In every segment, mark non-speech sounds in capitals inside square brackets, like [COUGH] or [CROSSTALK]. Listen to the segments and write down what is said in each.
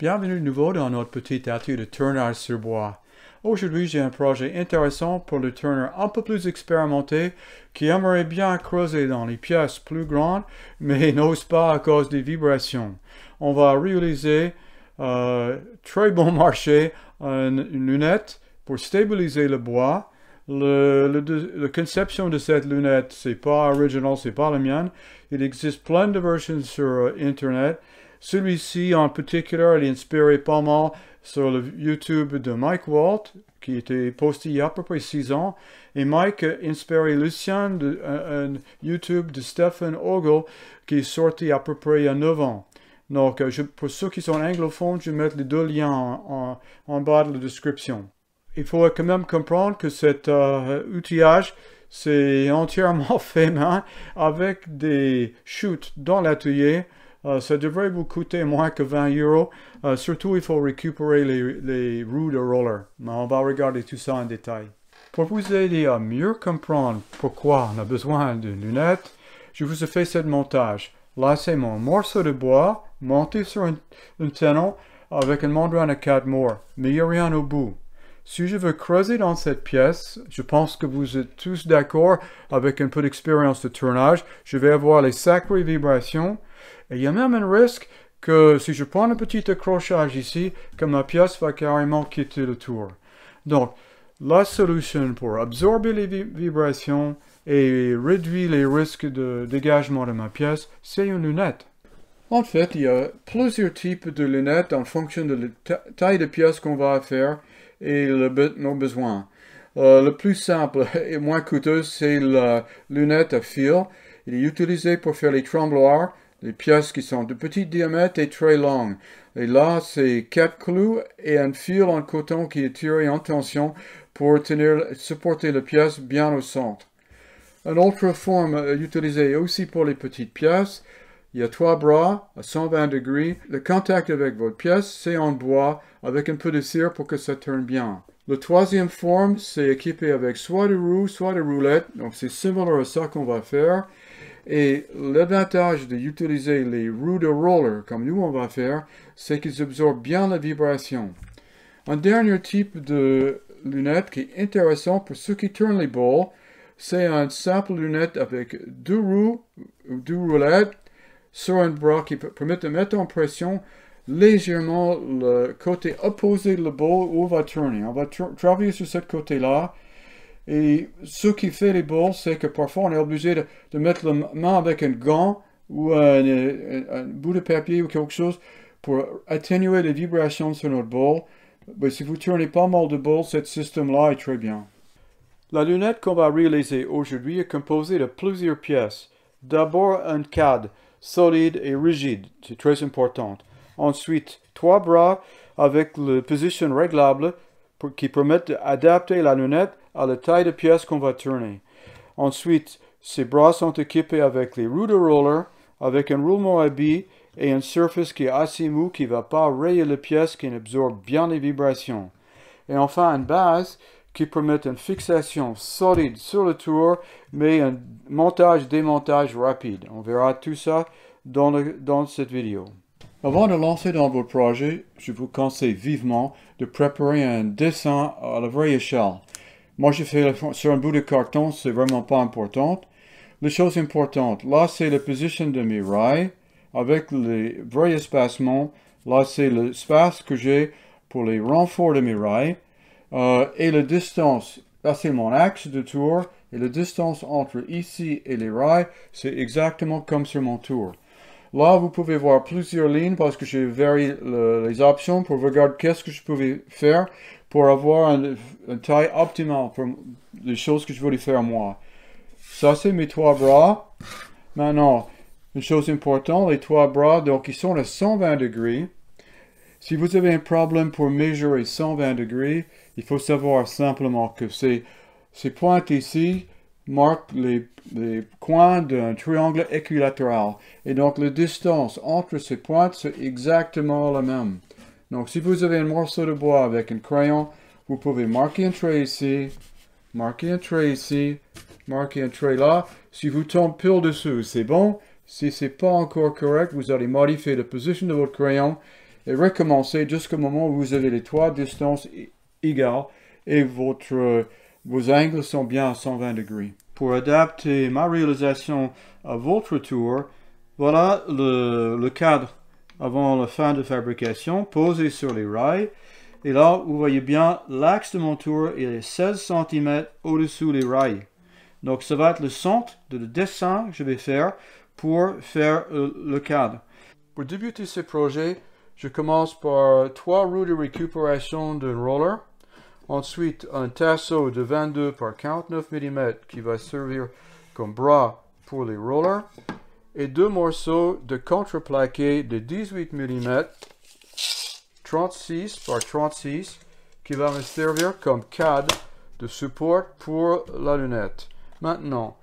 Bienvenue de nouveau dans notre petite atelier de tournage sur bois. Aujourd'hui, j'ai un projet intéressant pour le tourneur un peu plus expérimenté qui aimerait bien creuser dans les pièces plus grandes, [LAUGHS] mais n'ose pas à cause des vibrations. On va réaliser euh, très bon [LAUGHS] marché une, lunette pour stabiliser le bois. La conception de cette lunette, c'est pas original, c'est pas la mienne. Il existe plein de versions sur euh, Internet. Celui-ci en particulier, est inspiré pas mal sur le YouTube de Mike Walt, qui était posté il y a à peu près six ans. Et Mike a inspiré Lucien de un, YouTube de Stephen Ogle, qui est sorti à peu près il y a neuf ans. Donc, euh, pour ceux qui sont anglophones, je vais mettre les deux liens en, en, bas de la description. Il faut quand même comprendre que cet euh, outillage, c'est [LAUGHS] entièrement fait main avec des chutes dans l'atelier euh, ça devrait vous coûter moins que 20 euros. Euh, surtout, il faut récupérer les, roues de roller. Mais on va regarder tout ça en détail. Pour vous aider à mieux comprendre pourquoi on a besoin de lunettes, je vous ai fait ce montage. Là, c'est mon morceau de bois monté sur un, un avec un membrane à 4 morts, mais il n'y a rien au bout. Si je veux creuser dans cette pièce, je pense que vous êtes tous d'accord avec un peu d'expérience de tournage, je vais avoir les sacrées vibrations, et il y a même un risque que si je prends un petit accrochage ici, que ma pièce va carrément quitter le tour. Donc, la solution pour absorber les vibrations et réduire les risques de dégagement de ma pièce, c'est une lunette. En fait, il y a plusieurs types de lunettes en fonction de la taille de pièce qu'on va faire et le, nos besoins. Euh, le plus simple [LAUGHS] et moins coûteux, c'est la lunette à fil. Il est utilisé pour faire les trembloirs les pièces qui sont de petit diamètre et très longues. Et là, c'est quatre clous et un fil en coton qui est tiré en tension pour tenir, supporter la pièce bien au centre. Une autre forme utilisée aussi pour les petites pièces, il y a trois bras à 120 degrés. Le contact avec votre pièce, c'est en bois avec un peu de cire pour que ça tourne bien. La troisième forme, c'est équipé avec soit de roues, soit de roulettes. Donc c'est similaire à ça qu'on va faire. Et l'avantage d'utiliser les roues de roller, comme nous on va faire, c'est qu'ils absorbent bien la vibration. Un dernier type de lunette qui est intéressant pour ceux qui tournent les bols, c'est un simple lunette avec deux roues ou deux roulettes sur un bras qui permet de mettre en pression légèrement le côté opposé de la bol où on va tourner. On va travailler sur ce côté-là et ce qui fait les bols, c'est que parfois on est obligé de, mettre la main avec un gant ou un, bout de papier ou quelque chose pour atténuer les vibrations sur notre bol. Mais si vous tournez pas mal de bols, ce système-là est très bien. La lunette qu'on va réaliser aujourd'hui est composée de plusieurs pièces. D'abord un cadre solide et rigide, c'est très important. Ensuite, trois bras avec la position réglable qui permettent d'adapter la lunette à la taille de pièce qu'on va tourner. Ensuite, ces bras sont équipés avec les roues de roller, avec un roulement à billes et une surface qui est assez mou qui ne va pas rayer la pièce, qui absorbe bien les vibrations. Et enfin, une base qui permet une fixation solide sur le tour, mais un montage-démontage rapide. On verra tout ça dans, dans cette vidéo. Avant de lancer dans votre projet, je vous conseille vivement de préparer un dessin à la vraie échelle. Moi, je fais sur un bout de carton, c'est vraiment pas important. Les choses importantes, là, c'est la position de mes rails avec les vrais espacements. Là, c'est l'espace que j'ai pour les renforts de mes rails. Euh, et la distance, là, c'est mon axe de tour. Et la distance entre ici et les rails, c'est exactement comme sur mon tour. Là, vous pouvez voir plusieurs lignes parce que j'ai varié les options pour regarder qu'est-ce que je pouvais faire pour avoir une, taille optimale pour les choses que je voulais faire moi. Ça, c'est mes trois bras. Maintenant, une chose importante, les trois bras, donc ils sont à 120 degrés. Si vous avez un problème pour mesurer 120 degrés, il faut savoir simplement que ces, ces pointes ici marquent les, les coins d'un triangle équilatéral. Et donc, la distance entre ces pointes, c'est exactement la même. Donc, si vous avez un morceau de bois avec un crayon, vous pouvez marquer un trait ici, marquer un trait ici, marquer un trait là. Si vous tombez pile dessus, c'est bon. Si c'est pas encore correct, vous allez modifier la position de votre crayon et recommencer jusqu'au moment où vous avez les trois distances égales et votre, vos angles sont bien à 120 degrés. Pour adapter ma réalisation à votre tour, voilà le, cadre avant la fin de fabrication posé sur les rails. Et là, vous voyez bien, l'axe de mon tour est 16 cm au-dessous des rails. Donc, ça va être le centre de le dessin que je vais faire pour faire euh, le cadre. Pour débuter ce projet, je commence par trois roues de récupération de roller. Ensuite, un tasseau de 22 par 49 mm qui va servir comme bras pour les rollers. Et deux morceaux de contreplaqué de 18 mm 36 par 36 qui va me servir comme cadre de support pour la lunette. Maintenant,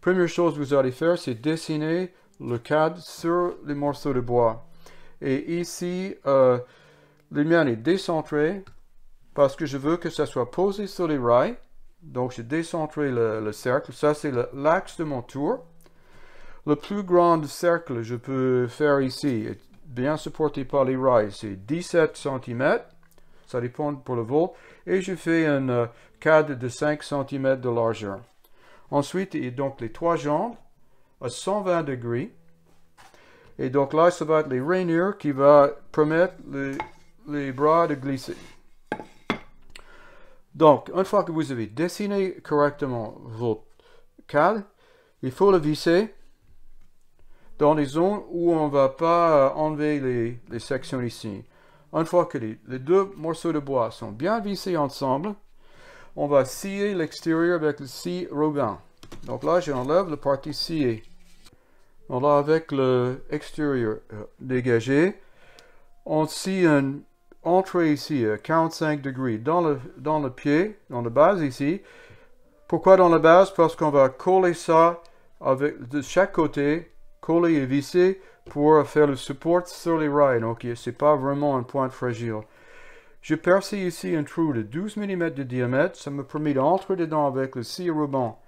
première chose que vous allez faire, c'est dessiner le cadre sur les morceaux de bois. Et ici, euh, le mien est décentré parce que je veux que ça soit posé sur les rails. Donc, j'ai décentré le, cercle. Ça, c'est l'axe de mon tour. Le plus grand cercle je peux faire ici bien supporté par les rails. C'est 17 cm. Ça dépend pour le vol. Et je fais un euh, cadre de 5 cm de largeur. Ensuite, a donc les trois jambes à 120 degrés. Et donc là, ça va être les rainures qui va permettre les, bras de glisser. Donc, une fois que vous avez dessiné correctement votre cadre, il faut le visser dans les zones où on ne va pas enlever les, sections ici. Une fois que les, deux morceaux de bois sont bien vissés ensemble, on va scier l'extérieur avec le scie Robin. Donc là, j'enlève la partie sciée. Donc là, avec l'extérieur euh, dégagé, on scie une entrée ici à 45 degrés dans le, dans le pied, dans la base ici. Pourquoi dans la base? Parce qu'on va coller ça avec, de chaque côté, coller et visser pour faire le support sur les rails. Donc, c'est pas vraiment un point fragile. Je perce ici un trou de 12 mm de diamètre. Ça me permet d'entrer dedans avec le scie ruban.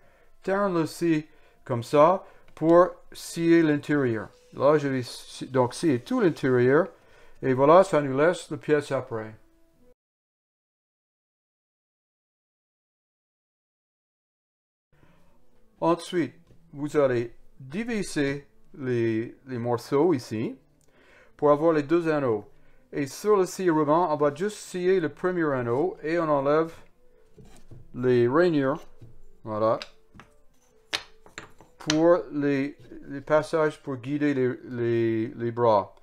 Terre le scie comme ça pour scier l'intérieur. Là, je vais donc scier tout l'intérieur. Et voilà, ça nous laisse la pièce après. Ensuite, vous allez diviser les, les, morceaux ici pour avoir les deux anneaux. Et sur le scie on va juste scier le premier anneau et on enlève les rainures. Voilà pour les, passages pour guider les, bras.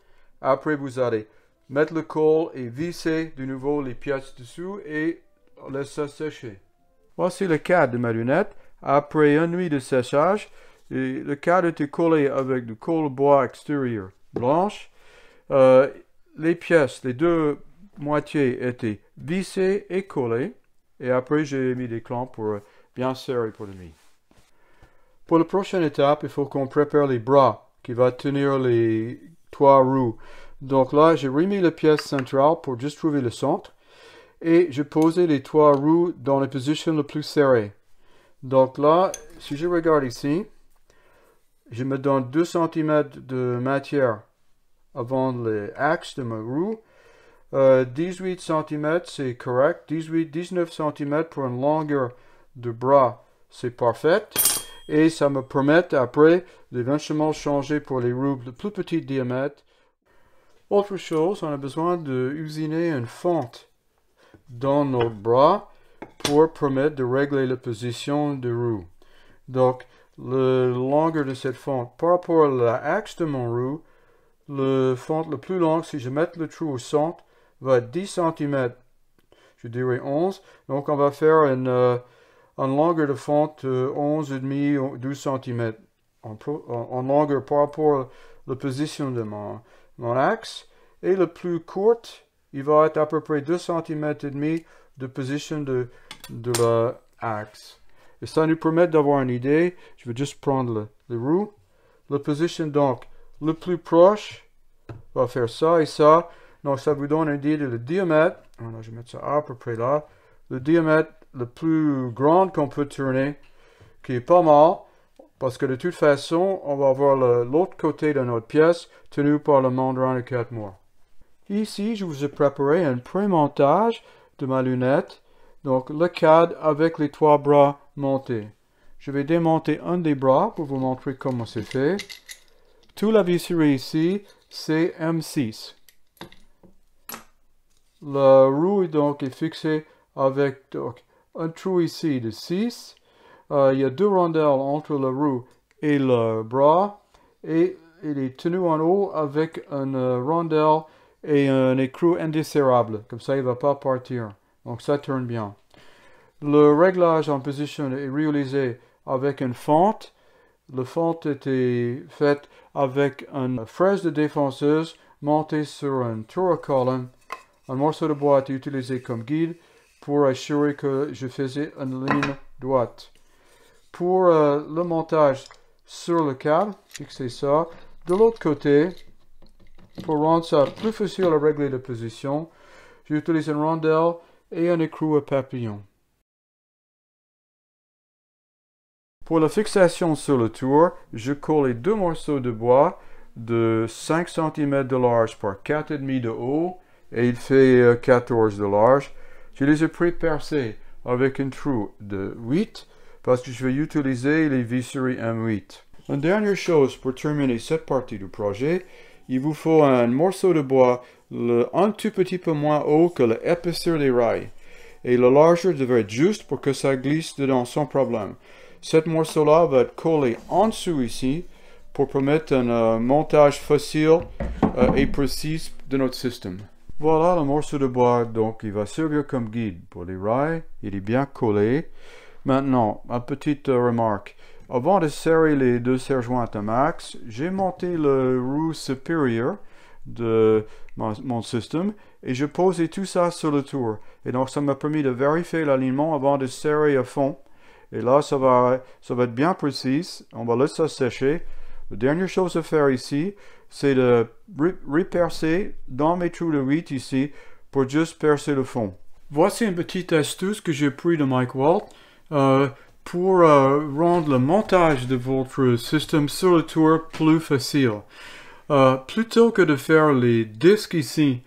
Après, vous allez mettre le col et visser de nouveau les pièces dessous et laisser sécher. Voici le cadre de ma lunette. Après une nuit de séchage, le cadre était collé avec du col bois extérieur blanche. Euh, les pièces, les deux moitiés étaient vissées et collées. Et après, j'ai mis des clamps pour bien serrer pour la nuit. Pour la prochaine étape, il faut qu'on prépare les bras qui va tenir les roues. Donc là, j'ai remis la pièce centrale pour juste trouver le centre. Et j'ai posé les trois roues dans la position la plus serrée. Donc là, si je regarde ici, je me donne 2 cm de matière avant l'axe de ma roue. 18 cm, c'est correct. 18, 19 cm pour une longueur de bras, c'est parfait et ça me permet après d'éventuellement changer pour les roues de plus petit diamètre. Autre chose, on a besoin d'usiner une fente dans notre bras pour permettre de régler la position de roue. Donc, la longueur de cette fente par rapport à l'axe de mon roue, le fente le plus long, si je mets le trou au centre, va être 10 cm. Je dirais 11. Donc, on va faire une, euh, en longueur de fente 11,5 12 cm en, longueur par rapport à la position de mon, mon axe. Et le plus court, il va être à peu près 2 cm et demi de position de, de l'axe. Et ça nous permet d'avoir une idée. Je vais juste prendre le, roue. La position donc le plus proche va faire ça et ça. Donc ça vous donne une idée de le diamètre. Alors, je vais mettre ça à peu près là. Le diamètre le plus grand qu'on peut tourner, qui est pas mal, parce que de toute façon, on va avoir l'autre côté de notre pièce tenu par le mandrin de 4 mois. Ici, je vous ai préparé un pré-montage de ma lunette, donc le cadre avec les trois bras montés. Je vais démonter un des bras pour vous montrer comment c'est fait. Tout la visserie ici, c'est M6. La roue donc est fixée avec un trou ici de 6. Euh, il y a deux rondelles entre la roue et le bras. Et il est tenu en haut avec une rondelle et un écrou indésirable. Comme ça, il ne va pas partir. Donc ça tourne bien. Le réglage en position est réalisé avec une fente. Le fente était faite avec une fraise de défenseuse montée sur un tour colonne. Un morceau de bois est utilisé comme guide pour assurer que je faisais une ligne droite. Pour euh, le montage sur le câble, fixez ça. De l'autre côté, pour rendre ça plus facile à régler de position, j'utilise une rondelle et un écrou à papillon. Pour la fixation sur le tour, je colle deux morceaux de bois de 5 cm de large par 4,5 de haut et il fait 14 euh, de large. Je les ai pré-percés avec un trou de 8 parce que je vais utiliser les visseries M8. Une dernière chose pour terminer cette partie du projet, il vous faut un morceau de bois un tout petit peu moins haut que l'épaisseur des rails. Et la largeur devrait être juste pour que ça glisse dedans sans problème. Cet morceau-là va être collé en dessous ici pour permettre un euh, montage facile euh, et précis de notre système. Voilà le morceau de bois, donc il va servir comme guide pour les rails. Il est bien collé. Maintenant, une petite euh, remarque. Avant de serrer les deux serre-jointes à max, j'ai monté le roue supérieur de mon, système et je posais tout ça sur le tour. Et donc ça m'a permis de vérifier l'alignement avant de serrer à fond. Et là, ça va, ça va être bien précis. On va laisser ça sécher. La dernière chose à faire ici, c'est de repercer dans mes trous de 8 ici pour juste percer le fond. Voici une petite astuce que j'ai pris de Mike Walt. Euh, pour euh, rendre le montage de votre système sur le tour plus facile. Euh, plutôt que de faire les disques ici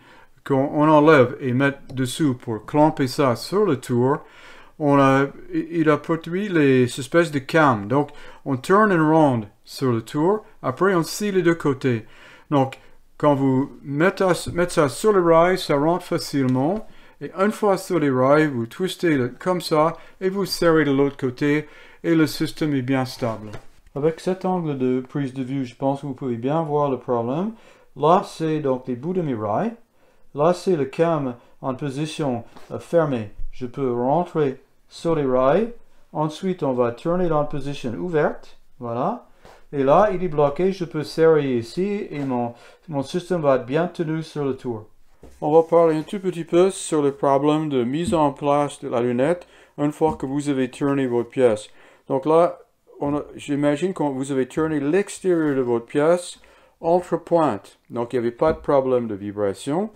qu'on enlève et mettre dessous pour clamper ça sur le tour, on a, il a produit les espèces de cam. Donc, on tourne une ronde sur le tour, après on scie les deux côtés. Donc, quand vous mettez, ça sur le rail, ça rentre facilement. Et une fois sur les rails, vous twistez comme ça et vous serrez de l'autre côté et le système est bien stable. Avec cet angle de prise de vue, je pense que vous pouvez bien voir le problème. Là, c'est donc les bouts de mes rails. Là, c'est le cam en position euh, fermée. Je peux rentrer sur les rails. Ensuite, on va tourner dans position ouverte. Voilà. Et là, il est bloqué. Je peux serrer ici et mon, mon système va être bien tenu sur le tour. On va parler un tout petit peu sur le problème de mise en place de la lunette une fois que vous avez tourné votre pièce. Donc là, j'imagine que vous avez tourné l'extérieur de votre pièce entre pointe. Donc il n'y avait pas de problème de vibration.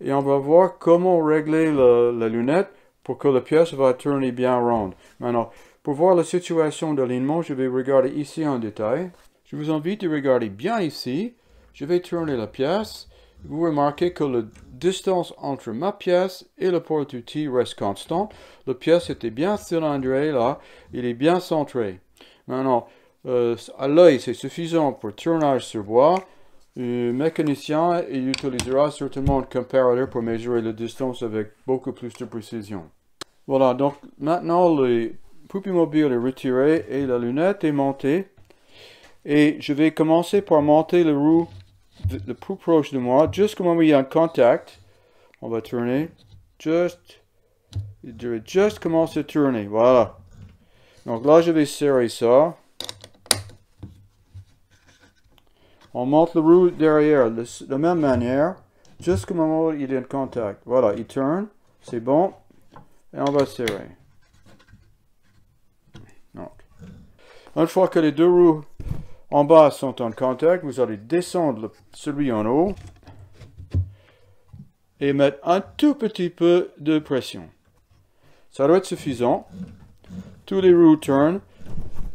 Et on va voir comment régler la, lunette pour que la pièce va tourner bien ronde. Maintenant, pour voir la situation d'alignement, je vais regarder ici en détail. Je vous invite à regarder bien ici. Je vais tourner la pièce vous remarquez que la distance entre ma pièce et le porte-outil reste constante. La pièce était bien cylindrée là, il est bien centré. Maintenant, euh, à l'œil, c'est suffisant pour tournage sur bois. Le mécanicien il utilisera certainement un comparateur pour mesurer la distance avec beaucoup plus de précision. Voilà, donc maintenant le poupée mobile est retiré et la lunette est montée. Et je vais commencer par monter le roue le plus proche de moi, juste comme il y a un contact, on va tourner, juste, il juste commencer à tourner, voilà. Donc là, je vais serrer ça. On monte le roue derrière de la même manière, juste comme il y a un contact. Voilà, il tourne, c'est bon, et on va serrer. Donc, une fois que les deux roues en bas sont en contact, vous allez descendre celui en haut et mettre un tout petit peu de pression. Ça doit être suffisant. Tous les roues tournent.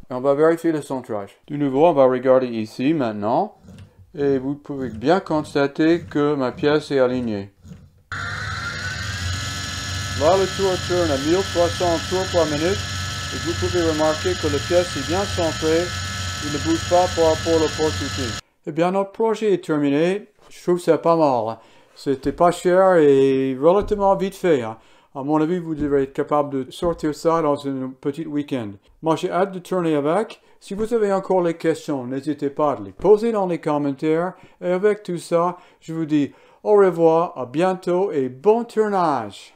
on va vérifier le centrage. De nouveau, on va regarder ici maintenant. Et vous pouvez bien constater que ma pièce est alignée. Là, le tour tourne à 1300 tours par minute et vous pouvez remarquer que la pièce est bien centrée, il ne bouge pas par rapport au porte Eh bien, notre projet est terminé. Je trouve ça pas mal. C'était pas cher et relativement vite fait. Hein. À mon avis, vous devrez être capable de sortir ça dans un petit week-end. Moi, j'ai hâte de tourner avec. Si vous avez encore les questions, n'hésitez pas à les poser dans les commentaires. Et avec tout ça, je vous dis au revoir, à bientôt et bon tournage.